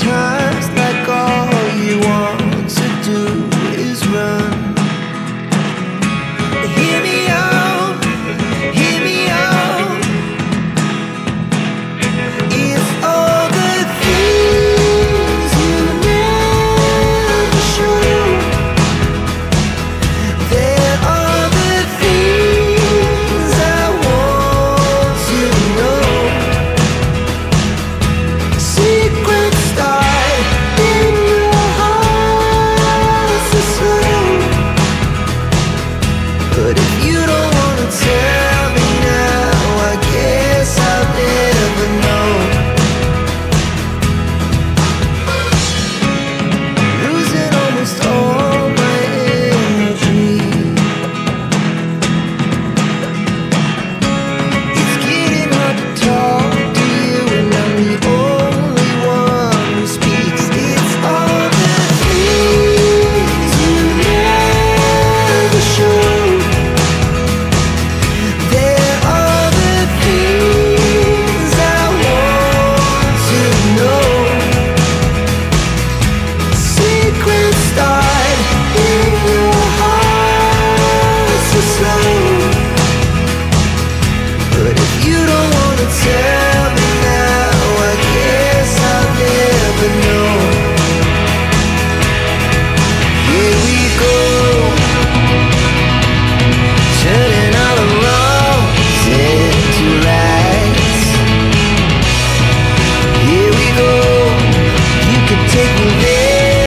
time.